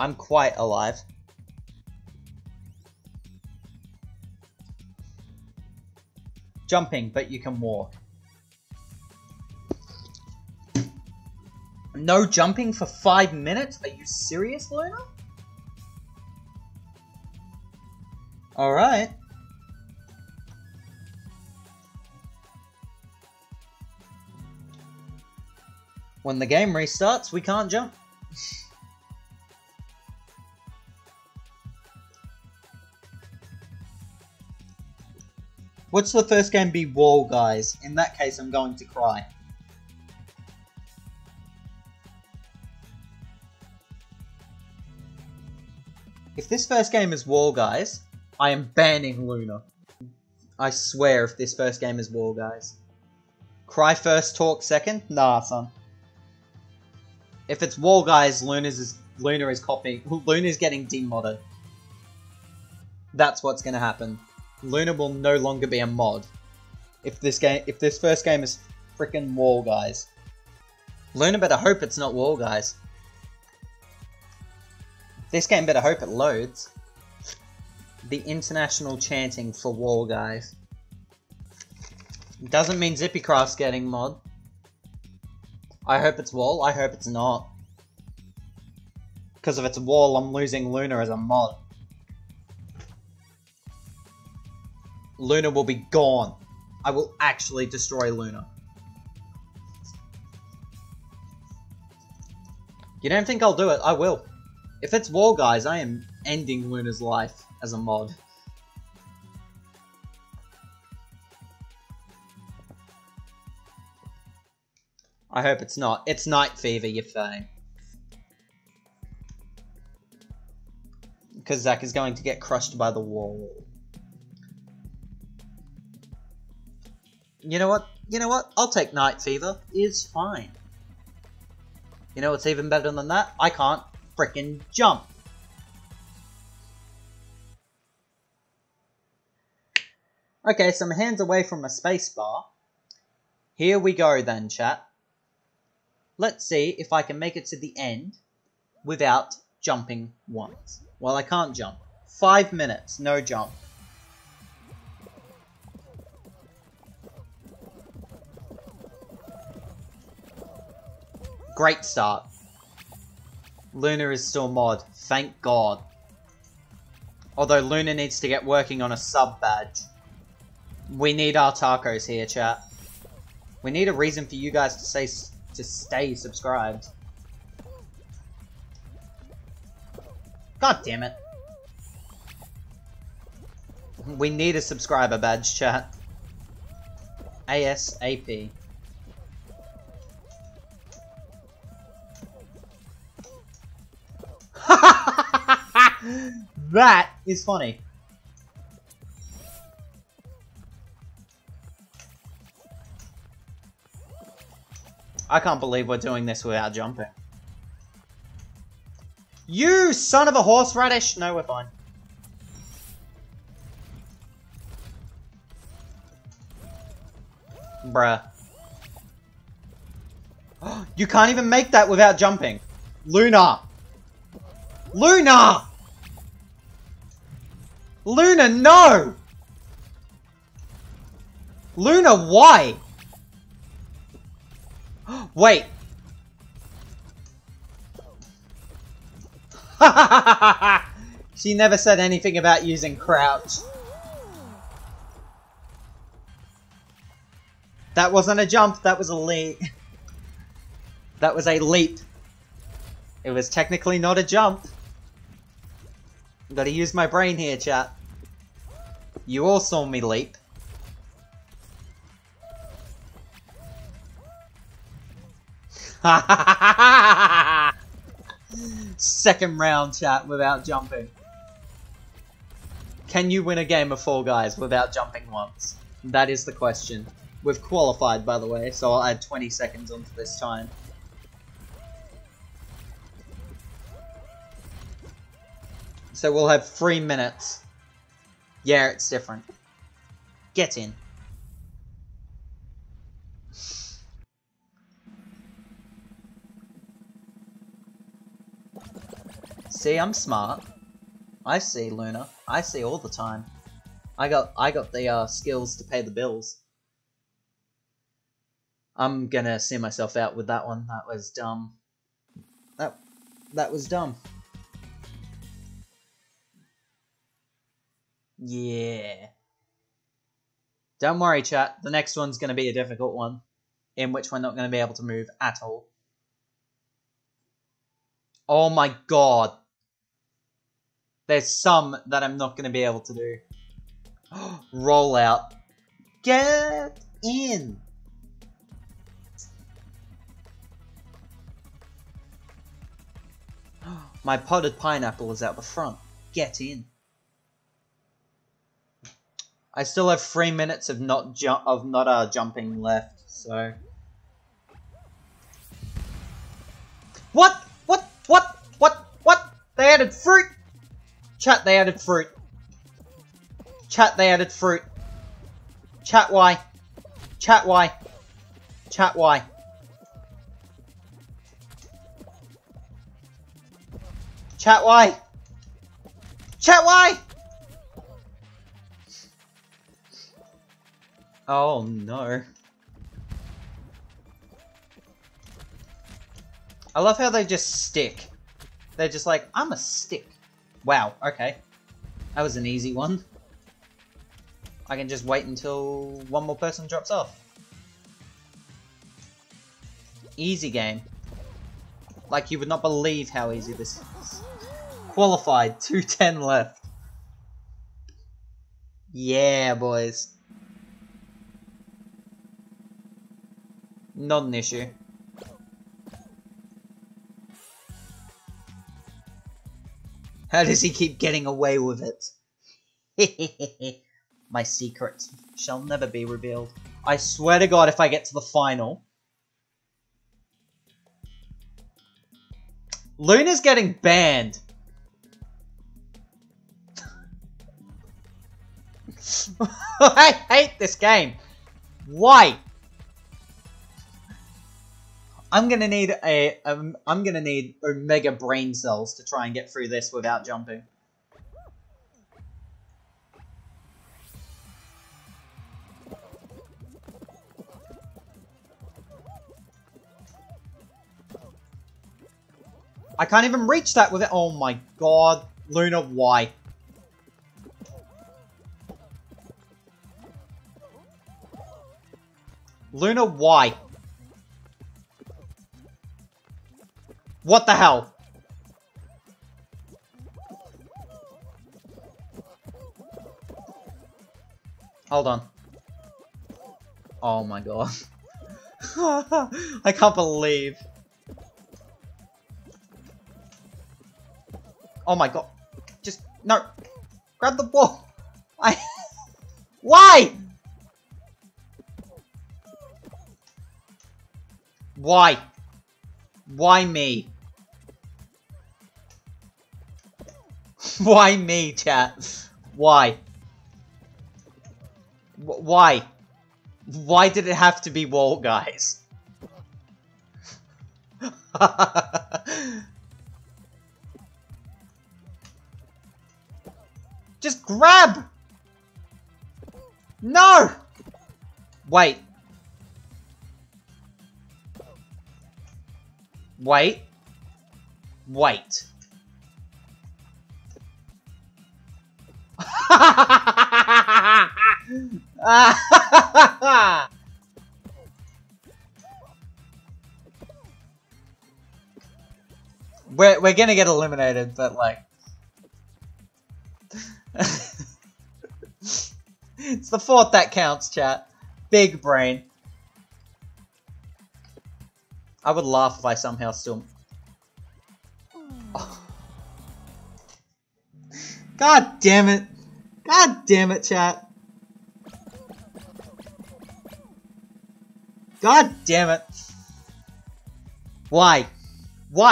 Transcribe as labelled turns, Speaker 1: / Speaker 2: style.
Speaker 1: I'm quite alive. Jumping, but you can walk. No jumping for five minutes? Are you serious, Luna? Alright. When the game restarts, we can't jump. What's the first game be Wall Guys? In that case, I'm going to cry. If this first game is Wall Guys, I am banning Luna. I swear if this first game is Wall Guys. Cry first, talk second? Nah, son. If it's Wall Guys, Luna's is, Luna is copying. Luna's getting demodded. That's what's gonna happen. Luna will no longer be a mod. If this game, if this first game is freaking Wall Guys. Luna better hope it's not Wall Guys. This game better hope it loads. The international chanting for Wall Guys. Doesn't mean Zippycraft's getting mod. I hope it's Wall, I hope it's not. Because if it's Wall, I'm losing Luna as a mod. Luna will be gone. I will actually destroy Luna. You don't think I'll do it? I will. If it's Wall Guys, I am ending Luna's life as a mod. I hope it's not. It's Knight Fever, you thing. Because Zach is going to get crushed by the wall. You know what? You know what? I'll take Knight Fever. Is fine. You know what's even better than that? I can't fricking jump. Okay, so my hands away from a spacebar. Here we go then, chat. Let's see if I can make it to the end without jumping once. Well, I can't jump. Five minutes, no jump. Great start. Luna is still mod, thank god. Although Luna needs to get working on a sub badge. We need our tacos here, chat. We need a reason for you guys to say to stay subscribed. God damn it. We need a subscriber badge, chat. ASAP. That is funny. I can't believe we're doing this without jumping. You son of a horseradish! No, we're fine. Bruh. you can't even make that without jumping. Luna! Luna! Luna, no! Luna, why? Wait. she never said anything about using crouch. That wasn't a jump, that was a leap. That was a leap. It was technically not a jump. I'm Gotta use my brain here, chat. You all saw me leap. Second round chat without jumping. Can you win a game of Fall Guys without jumping once? That is the question. We've qualified, by the way, so I'll add 20 seconds onto this time. So we'll have three minutes. Yeah, it's different. Get in. See, I'm smart. I see, Luna. I see all the time. I got I got the uh, skills to pay the bills. I'm gonna see myself out with that one. That was dumb. That that was dumb. Yeah. Don't worry, chat. The next one's gonna be a difficult one, in which we're not gonna be able to move at all. Oh my god. There's some that I'm not gonna be able to do. Roll out. Get in! My potted pineapple is out the front. Get in. I still have three minutes of not jump of not uh, jumping left, so. What? What? What? What? What? They added fruit. Chat. They added fruit. Chat. They added fruit. Chat. Why? Chat. Why? Chat. Why? Chat. Why? Chat. Why? Oh no. I love how they just stick. They're just like, I'm a stick. Wow, okay. That was an easy one. I can just wait until one more person drops off. Easy game. Like you would not believe how easy this is. Qualified, 210 left. Yeah, boys. Not an issue. How does he keep getting away with it? My secret shall never be revealed. I swear to god if I get to the final... Luna's getting banned. I hate this game. Why? I'm gonna need a um, I'm gonna need Omega brain cells to try and get through this without jumping. I can't even reach that with it. Oh my god. Luna, why? Luna, why? What the hell? Hold on. Oh my god. I can't believe. Oh my god. Just, no. Grab the ball. I... Why? Why? Why me? Why me, chat? Why? Why? Why did it have to be wall guys? Just grab! No! Wait. Wait. white. we're, we're gonna get eliminated, but like... it's the fourth that counts, chat. Big brain. I would laugh if I somehow still... Oh. God damn it. God damn it, chat. God damn it. Why? Why?